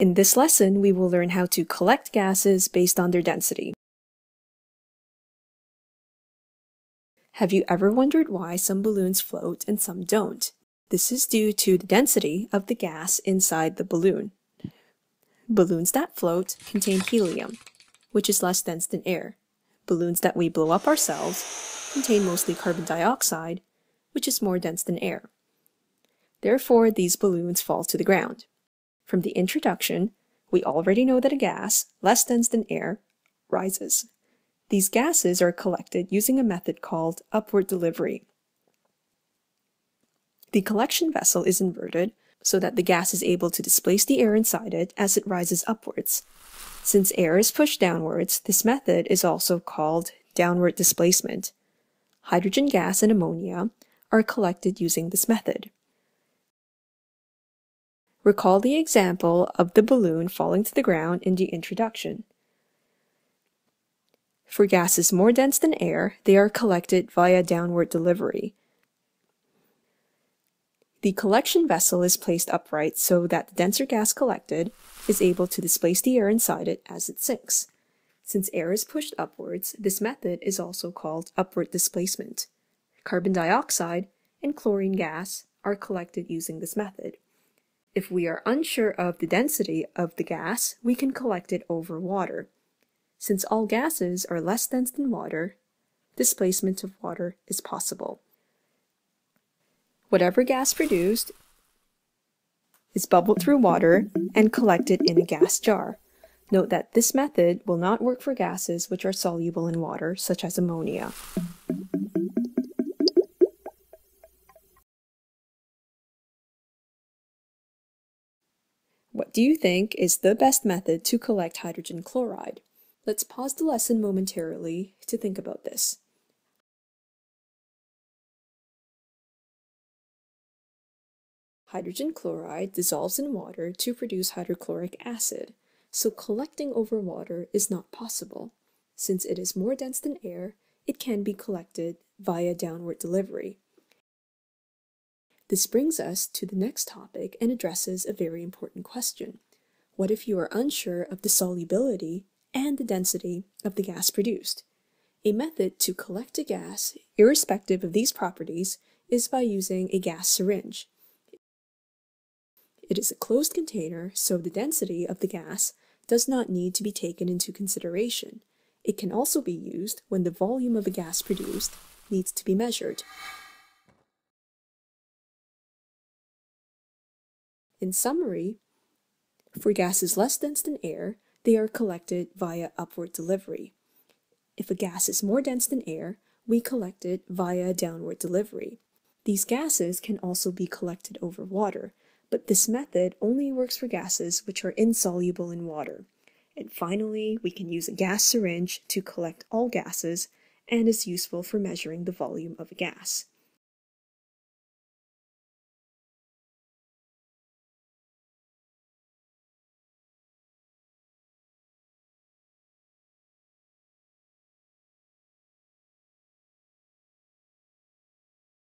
In this lesson, we will learn how to collect gases based on their density. Have you ever wondered why some balloons float and some don't? This is due to the density of the gas inside the balloon. Balloons that float contain helium, which is less dense than air. Balloons that we blow up ourselves contain mostly carbon dioxide, which is more dense than air. Therefore, these balloons fall to the ground. From the introduction, we already know that a gas, less dense than air, rises. These gases are collected using a method called upward delivery. The collection vessel is inverted so that the gas is able to displace the air inside it as it rises upwards. Since air is pushed downwards, this method is also called downward displacement. Hydrogen gas and ammonia are collected using this method. Recall the example of the balloon falling to the ground in the introduction. For gases more dense than air, they are collected via downward delivery. The collection vessel is placed upright so that the denser gas collected is able to displace the air inside it as it sinks. Since air is pushed upwards, this method is also called upward displacement. Carbon dioxide and chlorine gas are collected using this method. If we are unsure of the density of the gas, we can collect it over water. Since all gases are less dense than water, displacement of water is possible. Whatever gas produced is bubbled through water and collected in a gas jar. Note that this method will not work for gases which are soluble in water, such as ammonia. What do you think is the best method to collect hydrogen chloride? Let's pause the lesson momentarily to think about this. Hydrogen chloride dissolves in water to produce hydrochloric acid, so collecting over water is not possible. Since it is more dense than air, it can be collected via downward delivery. This brings us to the next topic and addresses a very important question. What if you are unsure of the solubility and the density of the gas produced? A method to collect a gas, irrespective of these properties, is by using a gas syringe. It is a closed container, so the density of the gas does not need to be taken into consideration. It can also be used when the volume of a gas produced needs to be measured. In summary, for gases less dense than air, they are collected via upward delivery. If a gas is more dense than air, we collect it via downward delivery. These gases can also be collected over water, but this method only works for gases which are insoluble in water. And finally, we can use a gas syringe to collect all gases and is useful for measuring the volume of a gas.